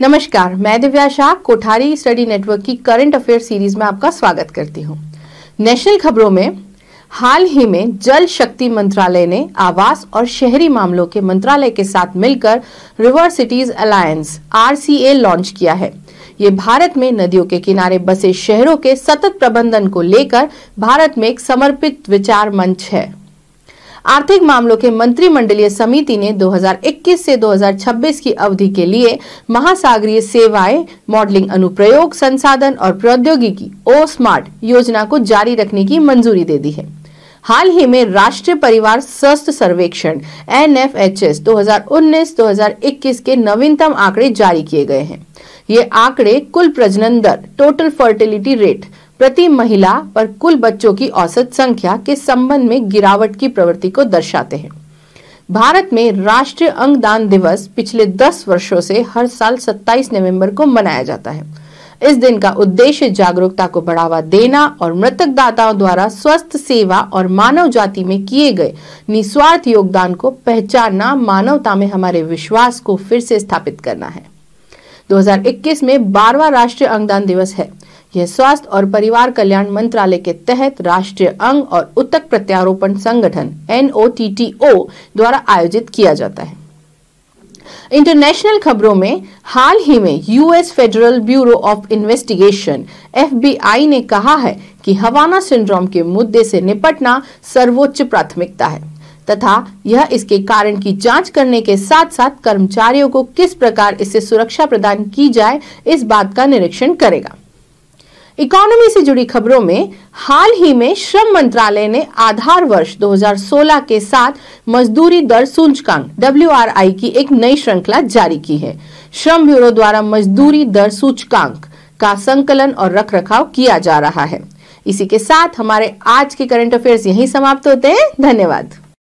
नमस्कार, मैं Divya Shah, Kothari study network की करंट अफेयर सीरीज़ में आपका स्वागत करती हूँ। नेशनल खबरों में, हाल ही में जल शक्ति मंत्रालय ने आवास और शहरी मामलों के मंत्रालय के साथ मिलकर river cities alliance, RCA, launch किया है। ये भारत में नदियों के किनारे बसे शहरों के सतत प्रबंधन को लेकर भारत में एक समर्पित विचार मंच है। आर्थिक मामलों के मंत्रिमंडलीय समिति ने 2021 से 2026 की अवधि के लिए महासागरीय सेवाएँ, मॉडलिंग अनुप्रयोग, संसाधन और प्रौद्योगिकी ओ स्मार्ट योजना को जारी रखने की मंजूरी दे दी है। हाल ही में राष्ट्रीय परिवार स्वस्थ सर्वेक्षण, एन एफ़ 2019-2021 के नवीनतम आंकड़े जारी किए गए हैं। ये आंकड़े कुल प्रजनन दर टोटल फर्टिलिटी रेट प्रति महिला पर कुल बच्चों की औसत संख्या के संबंध में गिरावट की प्रवृत्ति को दर्शाते हैं। भारत में राष्ट्रीय अंगदान दिवस पिछले 10 वर्षों से हर साल 27 नवंबर को मनाया जाता है। इस दिन का उद्देश्य जागरूकता को बढ़ावा देना और मृतक दाताओं द्वारा स्वस्थ सेवा और मानव जाति में किए गए निस्वार्थ योगदान को पहचानना, मानवता में हमारे विश्वास को फिर से स्थापित करना है। 2021 में बारवा राष्ट्रीय अंगदान दिवस है। यह स्वास्थ्य और परिवार कल्याण मंत्रालय के तहत राष्ट्रीय अंग और उत्तक प्रत्यारोपण संगठन एन द्वारा आयोजित किया जाता है। इंटरनेशनल खबरों में हाल ही में US federal bureau of investigation, FBI, ने कहा है कि हवाना सिंड्रोम के मुद्दे से निपटना सर्वोच्च प्राथमिकता है तथा यह इसके कारण की जाँच करने के साथ साथ कर्मचारियों को किस प्रकार इससे सुरक्षा प्रदान की जाए, इस बात का निरीक्षण करेगा। इकोनॉमी से जुड़ी खबरों में हाल ही में श्रम मंत्रालय ने आधार वर्ष 2016 के साथ मजदूरी दर सूचकांक डब्ल्यूआरआई की एक नई श्रृंखला जारी की है। श्रम ब्यूरो द्वारा मजदूरी दर सूचकांक का संकलन और रखरखाव किया जा रहा है। इसी के साथ हमारे आज के करंट अफेयर्स यहीं समाप्त होते हैं। धन्यवाद।